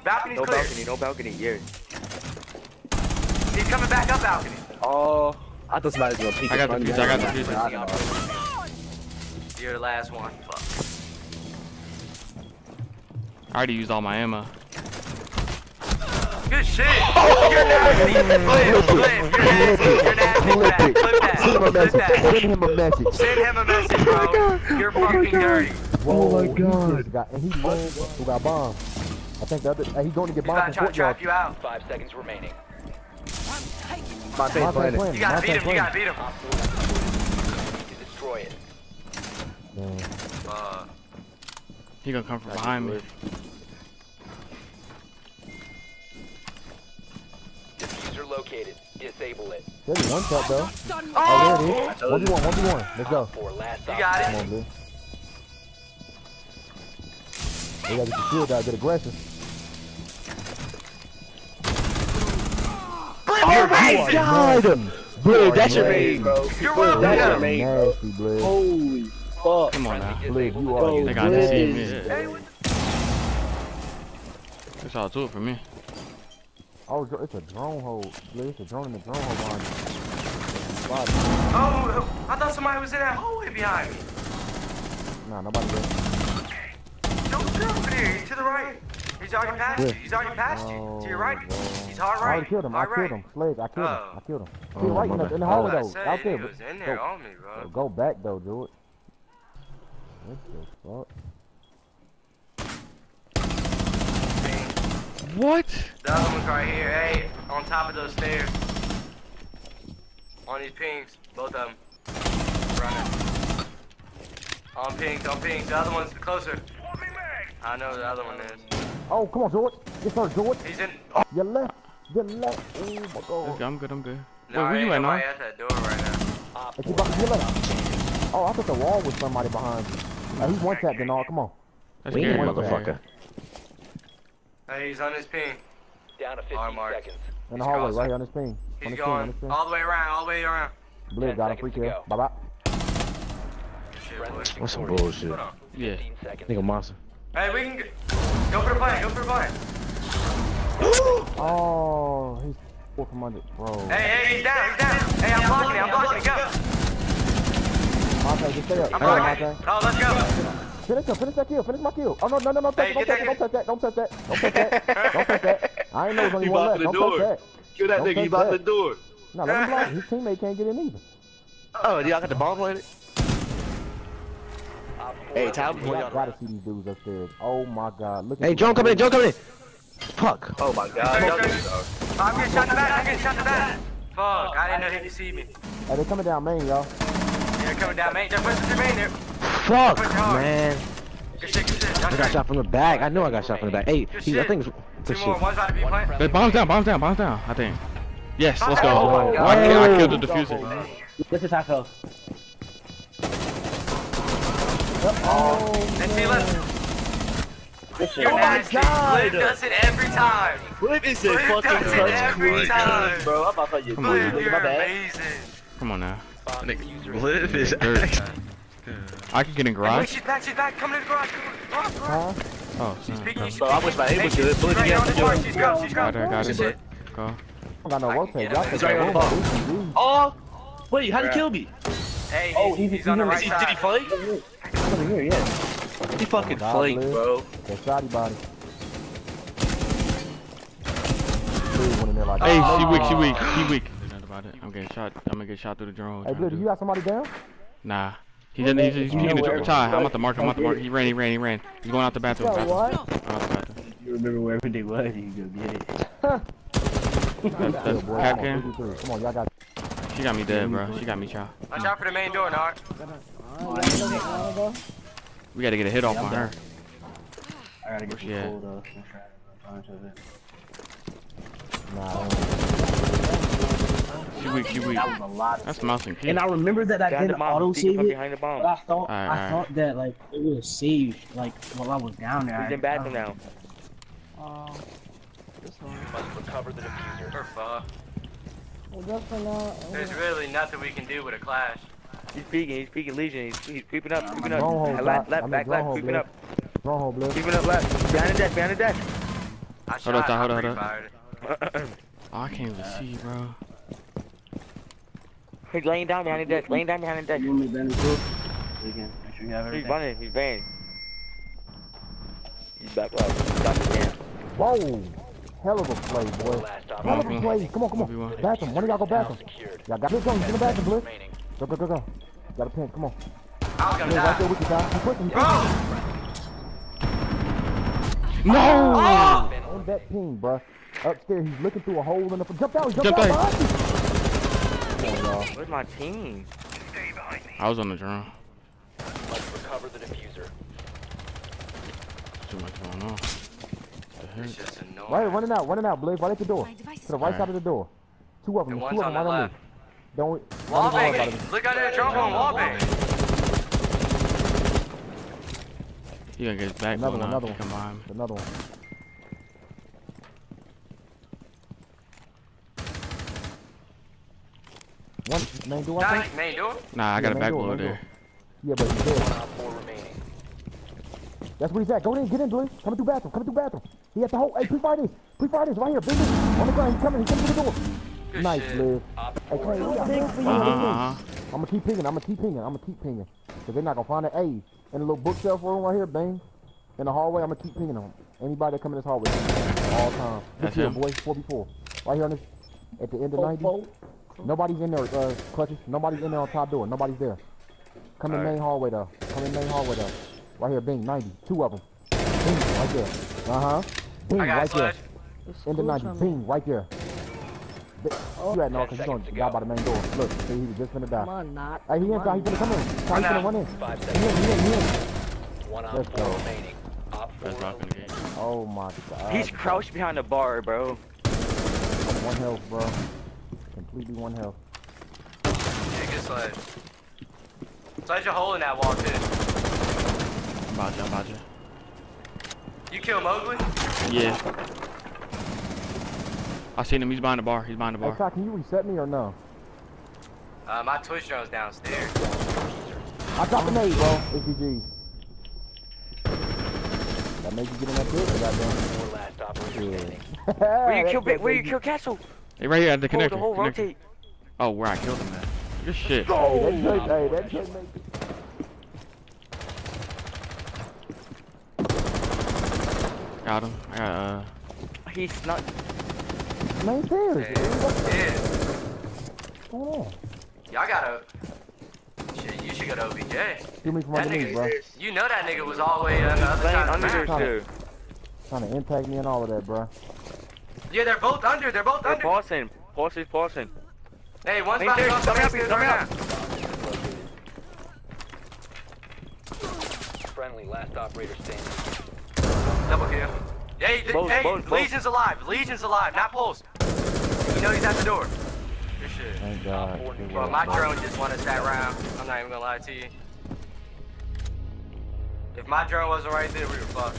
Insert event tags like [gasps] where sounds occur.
balcony. Balcony's No clear. balcony, no balcony, yeah. He's coming back up balcony. Oh, I thought somebody was gonna peek. I got the in fuse, I got the me. fuse. I don't know. You're the last one. Fuck. I already used all my ammo. Good shit. You're nasty. Flip, flip. You're nasty. You're nasty. Clip that. Send him a message. that. Send him a message. Send him a message, bro. You're fucking dirty. Oh my god. Oh oh got, and he's one who got bombed. I think the other. Uh, he's going to get He's about bombed to from try to trap courtyard. you out. Five seconds remaining. My face Monte planted. playing. You gotta Monte beat him. You gotta beat him. Op 4 to destroy it. Man. Uh, He gonna come from behind me. Defuser located. Disable it. There's one shot though. oh, Oh, there it is. One v one. One v one. Let's go. For last you op got Come it. on, Blue. They gotta get the shield out. Get aggressive. My god! Blue, that's your Nasty. main, bro. You're Blue, that's your welcome. main, bro. Nasty, Blue. Holy fuck. Come on now. Blue, you Bro, are. They got to Blue is- me. Hey, what- That's all to it for me. Oh, it's a drone hole. Blue, it's a drone in the drone hole behind you. Oh, I thought somebody was in that hallway behind me. Nah, nobody there. Don't go over there. He's to the right. He's already past Where? you. He's already past you. To your right. Oh, He's hard right. I already killed him. I killed right. him. Sledge, I killed him. Oh. I killed him. Oh, To your right in the, in the hallway though. gonna Out there. he was in there go- on me, bro. Go back though, George. What the fuck? What? The other one's right here. Hey, on top of those stairs. On these pings. Both of them. Running. On pings, on pings. The other one's closer. I know the other one is. Oh, come on, George. Yes, sir, George. He's in. Your left. Your left. Oh my Let's god. go, I'm good, I'm good. No, Wait, where you ain't at now? nobody at that door right now. Op Hey, 4 your left. Oh, I thought the wall was somebody behind you. Hey, he's one tapped and all. Come on. That's We scary. ain't motherfucker. Hey, he's on his ping. down to 15 Arm seconds. In the hallway, right here on this ping. On He's this ping, on going ping. all the way around, all the way around. Blue got a free seconds kill. go. Bye bye. Shit. What's some bullshit? Yeah. Nigga monster. Hey, we can go. Go for the plane, go for the plane. [gasps] Oh, he's four from under. Bro. Hey, hey, he's down, he's down. Hey, I'm blocking it, I'm blocking it, go. Monte, just stay up. I'm Stay up, blocking Monte. it. Oh, let's go. Finish him, finish that kill, finish my kill. Oh no, no, no, no, touch Hey, don't touch it, that don't touch that, don't touch that, don't touch that, don't touch that. I ain't know there's only He one left. Don't touch door. that. Kill that Don't nigga, he touch blocked the that. door. No, let him block. His teammate can't get in either. Oh, y'all got the bomb planted? Op 4 Hey, Tyler, Y'all boy, y'all gotta see these dudes upstairs. Oh my god, look at Hey, these Joan coming in, dudes. Joan coming in. Fuck. Oh my god. Y'all okay. are- I'm getting shot in the back, I'm getting shot in the back. Fuck, I didn't know he could see me. Hey, they're coming down main, y'all. They're coming down, mate. Just push the main there. Fuck, man. Good shit, good shit. I got shot from the back. I know I got shot from the back. Hey, Good he, I think it's Two good more, one's about to be One plant. Hey, bombs down, bombs down, bombs down, I think. Yes, let's go. Oh, my I, kill, I killed the God. defuser. This is Taco. Oh, And see, look. You're Oh my nasty. God. Liv does it every time. Flip is a Flip fucking does it touch every screen, time. bro. I'm about to you. Come on, Liv, you're amazing. Come on now. Bomb Liv is Dirt. actually. I can get in Wait, garage. she's back, she's back. Come to the garage. Come to the garage. huh? Oh, She's snap. peeking, Okay. she's Bro, I wish my aim Hey, was she's good. Put it right on together. the bar. She's go, she's go. Got her, got her. Go. I got no I rotate. Y'all him. take He's that right on roll. the This is easy. Oh, wait, how'd he kill me? Hey, oh, he's, Oh, he- he's on the he- right did he side. Flake? Over here, yeah. He fucking oh, God, flaked, Blizz. bro. That shotty body. Blue went in there like Hey, that. she weak, she weak, he ah. weak. About it. I'm getting shot. I'm gonna get shot through the drone. Hey, Blue, do you got somebody down? Nah. He didn't. He's, he's peeking the where- drone. Chai, I'm at the mark him. I'm about to mark. He ran. He ran. He ran. He's going out the bathroom. Yo, bathroom. what? Out the bathroom. You remember where everything was, you go get it. That's, that's boy, come on, Cam. 53. Come on, y'all got She got me dead, bro. She got me, child. Watch out for the main door, Nard. We gotta get a hit off on her. I gotta get Yeah. you pulled up and try to bunch of it. Nah, She weak. She weak. That was a lot. Of That's mouse and key. and I remember that I Behind didn't auto save it, behind the bomb. but I thought Alright, I alright. thought that like it was saved like while I was down there. He's I- in bathroom now. You must recover the defuser. We're. There's really nothing we can do with a clash. He's peeking. He's peeking Legion. He's, he's creeping up. Creeping Drone hole, up. Left, left, I'm back, left. hole, Creeping Blizz. up. Stronghold, Blue. Creeping up left. Behind the desk. Behind the desk. I Hold shot. up, hold I up, hold pre-fired. Oh, I can't even see, bro. He's laying down behind the desk, laying down behind the desk. You want me to bend the too? So you can make sure you have He's running, he's banned. He's back up. He's back again. Whoa! Hell of a play, boy. Hell of a play. Come on, come on. Bathroom. One of y'all go bathroom. Y'all got this going. Get in the bathroom, Blitz. Remaining. Go, go, go, go. Got a pin. Come on. I was gonna die. right there with you, Ty. He pushing. He Bro! pushing. No! Oh! On that ping, bruh. Upstairs, he's looking through a hole in the. Jump out. He Jump out. out. behind you. Come on, y'all. Where's my team? I was on the drone. Must recover the defuser. Too much going on. The heck? It's just annoying. Right, running out, running out, Blizz. Right at the door. To the right Alright. side of the door. Two of them. And Two one's of on them the right on me. Left. Don't. Wall don't worry about banging. Look out there, drone on wall banging. He gonna get his back Another one, up. another He come behind me. Another one. One main door, I Nah, think. main door. Nah, I got Yeah, a back door, blow there. door. Yeah, but he's dead. Four remaining. That's where he's at. Go in, get in, Blizz. Coming through bathroom. Coming through bathroom. He at the hole. Hey, pre-fire this. Pre-fire this right here. Big on the ground. He's coming. He's coming through the door. Good nice, shit. Blizz. Op Hey, Clay, we got big for you. Uh huh. Uh. I'm gonna keep pinging. I'm gonna keep pinging. I'm gonna keep pinging. Cause they're not gonna find an A in the little bookshelf room right here. Bang. In the hallway, I'm gonna keep pinging them. Anybody that come in this hallway, all time. That's This here, him. boy. Four before. Right here on this, at the end of 90. Nobody's in there. Uh, clutches. Nobody's in there on top door. Nobody's there. Come in Alright. main hallway though. Come in main hallway though. Right here, Bing. 90. Two of them. Bing. Right there. Uh huh. Bing. Right there. slash. In the 90. Bing. Right there. Bi- You at now? Cause he's gonna die by the main door. Look, see, he was just gonna die. Come on, not. Hey, he inside. He's gonna come in. He's gonna run in. Five He in. He in. He in. One op Let's four go. remaining. Op That's four rocking the game. Oh my god. He's crouched behind the bar, bro. One health, bro. Completely one health. Yeah, good slash. Slash a hole in that wall too. I'm about you. I'm about you. You kill Mowgli? Yeah. I seen him. He's behind the bar. He's behind the Hey, bar. Ty, can you reset me or no? Uh, my Twitch drone's downstairs. I dropped the nade, bro. HGG. That made you get in that pit or goddamn? Four last operator Yeah. standing. [laughs] Where you kill Big? Where you kill Castle? Hey, right here at the Hold connector. the whole connector. rotate. Oh, where I killed him at. Good shit. Hey, that joint, hey, that joint make Got him. I got uh. He snuck. Man, serious. Yeah. yeah. What's going on? Y'all gotta. Shit, you should go to OBJ. Shoot me from That underneath, bro. you know that nigga was all the way on the other side of the under map. there too. Trying to impact me and all of that, bro. Yeah, they're both under. They're both They're under. pausing. Pausing, pausing. Hey, one's Hey, about to there, go coming up, upstairs right up. Friendly last operator standing. Double kill. Hey, Both, hey, both, both. Legion's alive. Legion's alive, not Pulse. You know he's at the door. Good shit. Thank God. four Good Bro, work. my drone just won us that round. I'm not even gonna lie to you. If my drone wasn't right there, we were fucked.